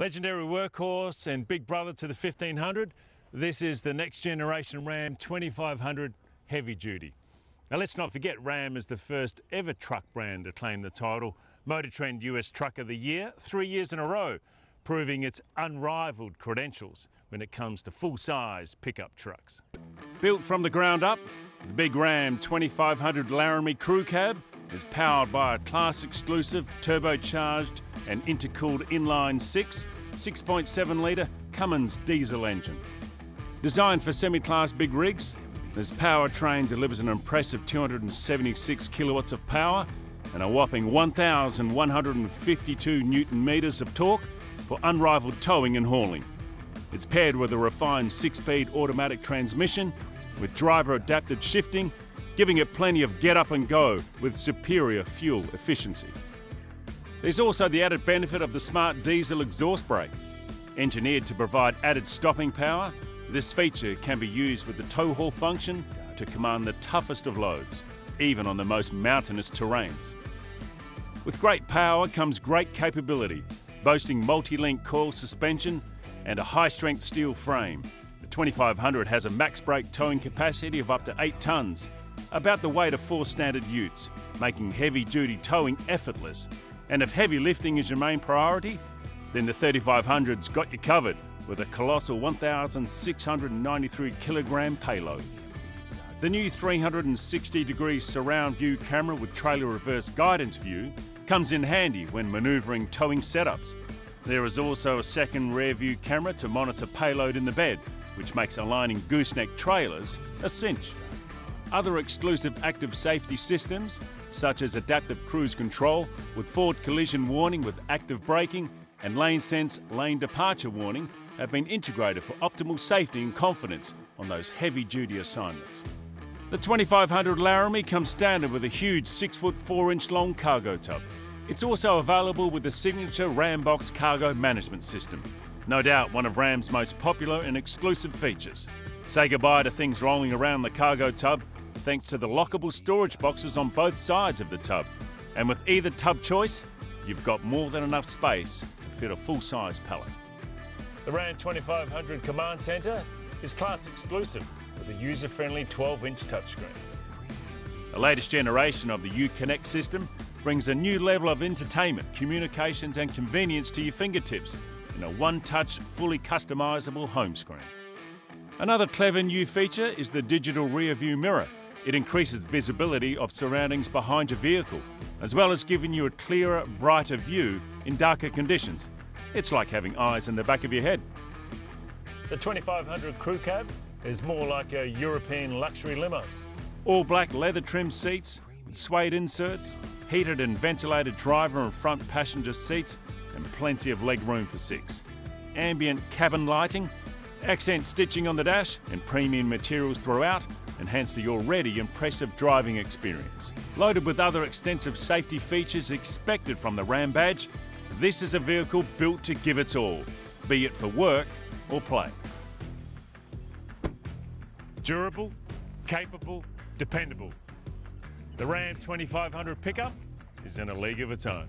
Legendary workhorse and big brother to the 1500, this is the next generation Ram 2500 heavy duty. Now let's not forget Ram is the first ever truck brand to claim the title Motor Trend US Truck of the Year three years in a row, proving its unrivaled credentials when it comes to full-size pickup trucks. Built from the ground up, the big Ram 2500 Laramie Crew Cab is powered by a class exclusive turbocharged and intercooled inline 6 6.7 litre Cummins diesel engine. Designed for semi-class big rigs, this powertrain delivers an impressive 276 kilowatts of power and a whopping 1,152 newton metres of torque for unrivaled towing and hauling. It's paired with a refined six-speed automatic transmission with driver adapted shifting giving it plenty of get up and go with superior fuel efficiency. There's also the added benefit of the smart diesel exhaust brake. Engineered to provide added stopping power, this feature can be used with the tow haul function to command the toughest of loads, even on the most mountainous terrains. With great power comes great capability, boasting multi-link coil suspension and a high-strength steel frame. The 2500 has a max brake towing capacity of up to 8 tonnes about the weight of four standard utes, making heavy duty towing effortless. And if heavy lifting is your main priority, then the 3500's got you covered with a colossal 1,693 kilogram payload. The new 360 degree surround view camera with trailer reverse guidance view comes in handy when manoeuvring towing setups. There is also a second rear view camera to monitor payload in the bed, which makes aligning gooseneck trailers a cinch. Other exclusive active safety systems, such as adaptive cruise control with forward collision warning with active braking and lane sense lane departure warning, have been integrated for optimal safety and confidence on those heavy duty assignments. The 2500 Laramie comes standard with a huge 6 foot 4 inch long cargo tub. It's also available with the signature Rambox cargo management system. No doubt one of Ram's most popular and exclusive features. Say goodbye to things rolling around the cargo tub thanks to the lockable storage boxes on both sides of the tub. And with either tub choice, you've got more than enough space to fit a full-size pallet. The Ram 2500 Command Centre is class exclusive with a user-friendly 12-inch touchscreen. The latest generation of the Uconnect system brings a new level of entertainment, communications and convenience to your fingertips in a one-touch, fully customisable home screen. Another clever new feature is the digital rear view mirror, it increases visibility of surroundings behind your vehicle, as well as giving you a clearer, brighter view in darker conditions. It's like having eyes in the back of your head. The 2500 crew cab is more like a European luxury limo. All black leather trimmed seats with suede inserts, heated and ventilated driver and front passenger seats, and plenty of leg room for six. Ambient cabin lighting, accent stitching on the dash, and premium materials throughout enhance the already impressive driving experience. Loaded with other extensive safety features expected from the Ram badge, this is a vehicle built to give its all, be it for work or play. Durable, capable, dependable. The Ram 2500 pickup is in a league of its own.